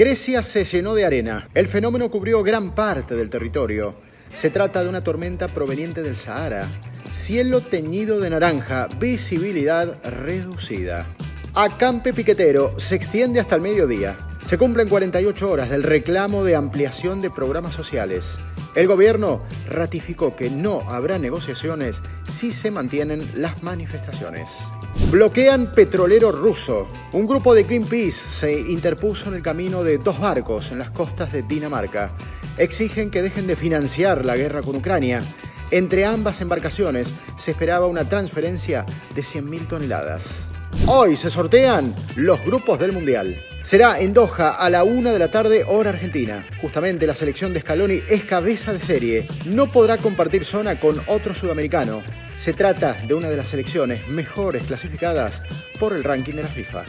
Grecia se llenó de arena. El fenómeno cubrió gran parte del territorio. Se trata de una tormenta proveniente del Sahara. Cielo teñido de naranja, visibilidad reducida. Acampe piquetero se extiende hasta el mediodía. Se cumplen 48 horas del reclamo de ampliación de programas sociales. El gobierno ratificó que no habrá negociaciones si se mantienen las manifestaciones. Bloquean petrolero ruso. Un grupo de Greenpeace se interpuso en el camino de dos barcos en las costas de Dinamarca. Exigen que dejen de financiar la guerra con Ucrania. Entre ambas embarcaciones se esperaba una transferencia de 100.000 toneladas. Hoy se sortean los grupos del Mundial. Será en Doha a la una de la tarde, hora argentina. Justamente la selección de Scaloni es cabeza de serie. No podrá compartir zona con otro sudamericano. Se trata de una de las selecciones mejores clasificadas por el ranking de la FIFA.